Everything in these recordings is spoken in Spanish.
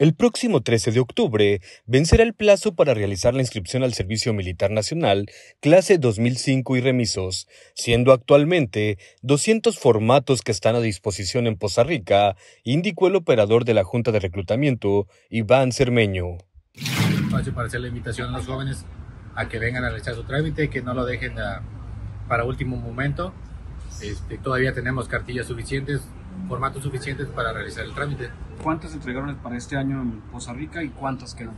El próximo 13 de octubre vencerá el plazo para realizar la inscripción al Servicio Militar Nacional, clase 2005 y remisos, siendo actualmente 200 formatos que están a disposición en Poza Rica, indicó el operador de la Junta de Reclutamiento, Iván Cermeño. Para hacer la invitación a los jóvenes a que vengan a realizar su trámite, que no lo dejen para último momento. Este, todavía tenemos cartillas suficientes, formatos suficientes para realizar el trámite. ¿Cuántas entregaron para este año en Costa Rica y cuántas quedan?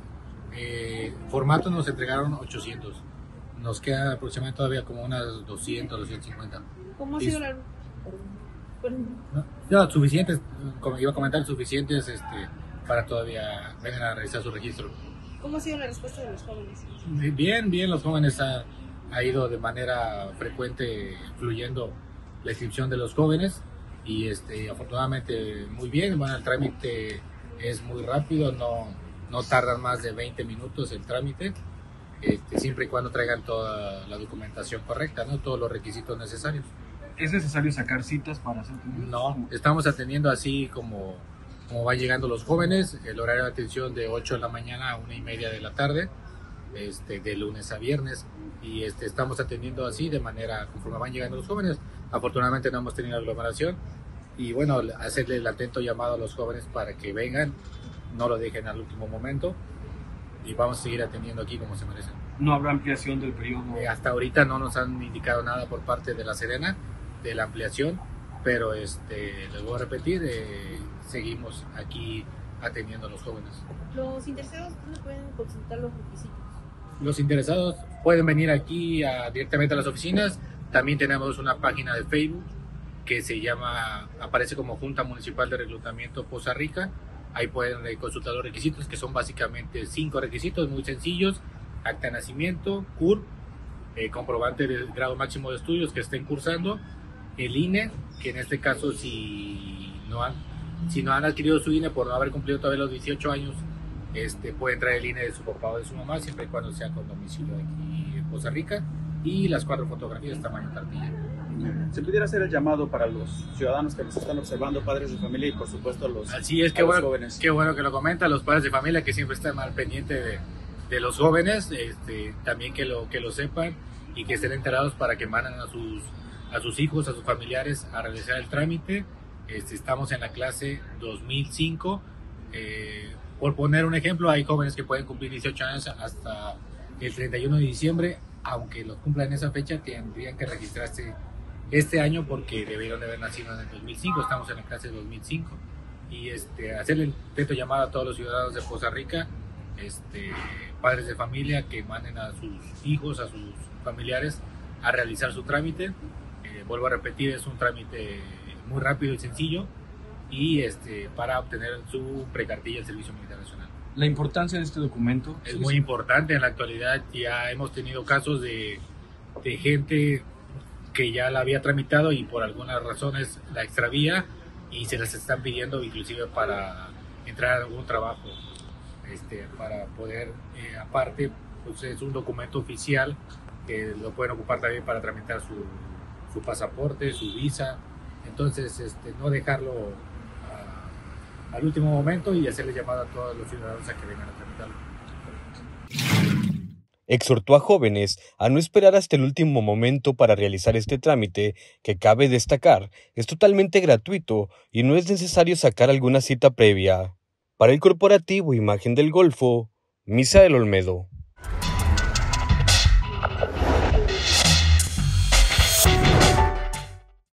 Eh, formatos nos entregaron 800. Nos queda aproximadamente todavía como unas 200, 250. ¿Cómo ha sido la...? No, suficientes, como iba a comentar, suficientes este, para todavía vengan a realizar su registro. ¿Cómo ha sido la respuesta de los jóvenes? Bien, bien, los jóvenes ha, ha ido de manera frecuente fluyendo la inscripción de los jóvenes y este, afortunadamente muy bien, bueno, el trámite es muy rápido, no, no tardan más de 20 minutos el trámite, este, siempre y cuando traigan toda la documentación correcta, ¿no? todos los requisitos necesarios. ¿Es necesario sacar citas para hacer No, estamos atendiendo así como, como van llegando los jóvenes, el horario de atención de 8 de la mañana a 1 y media de la tarde, este, de lunes a viernes, y este, estamos atendiendo así de manera conforme van llegando los jóvenes. Afortunadamente no hemos tenido aglomeración y bueno, hacerle el atento llamado a los jóvenes para que vengan, no lo dejen al último momento y vamos a seguir atendiendo aquí como se merecen. ¿No habrá ampliación del periodo? Eh, hasta ahorita no nos han indicado nada por parte de la Serena de la ampliación, pero este, les voy a repetir, eh, seguimos aquí atendiendo a los jóvenes. ¿Los interesados dónde pueden consultar los requisitos? Los interesados pueden venir aquí directamente a las oficinas. También tenemos una página de Facebook que se llama, aparece como Junta Municipal de Reclutamiento Poza Rica. Ahí pueden eh, consultar los requisitos, que son básicamente cinco requisitos muy sencillos. Acta de nacimiento, CUR, eh, comprobante del grado máximo de estudios que estén cursando, el INE, que en este caso si no han, si no han adquirido su INE por no haber cumplido todavía los 18 años, este, puede traer el INE de su papá o de su mamá, siempre y cuando sea con domicilio aquí en Costa Rica, y las cuatro fotografías tamaño cartilla. Se pudiera hacer el llamado para los ciudadanos que nos están observando, padres de familia y por supuesto los, Así es, qué bueno, jóvenes. Qué bueno que lo comenta, los padres de familia que siempre están mal pendientes de, de, los jóvenes, este, también que lo, que lo sepan y que estén enterados para que manden a sus, a sus hijos, a sus familiares a realizar el trámite. Este, estamos en la clase 2005. Eh, por poner un ejemplo, hay jóvenes que pueden cumplir 18 años hasta el 31 de diciembre, aunque los cumplan en esa fecha, tendrían que registrarse este año porque debieron de haber nacido en el 2005, estamos en la clase 2005. Y este, hacerle el teto llamado a todos los ciudadanos de Costa Rica, este, padres de familia que manden a sus hijos, a sus familiares a realizar su trámite. Eh, vuelvo a repetir, es un trámite muy rápido y sencillo y este, para obtener su precartilla del Servicio Militar Nacional. La importancia de este documento. Es muy importante. En la actualidad. Ya hemos tenido casos de, de gente que ya la había tramitado y por algunas razones la extravía y se les están pidiendo inclusive para entrar a algún trabajo, este, para poder, eh, aparte, pues es un documento oficial que lo pueden ocupar también para tramitar su, su pasaporte, su visa, entonces este, no dejarlo al último momento y hacerle llamada a todos los ciudadanos a que vengan a tramitarlo. Exhortó a jóvenes a no esperar hasta el último momento para realizar este trámite, que cabe destacar es totalmente gratuito y no es necesario sacar alguna cita previa. Para el corporativo Imagen del Golfo, Misael Olmedo.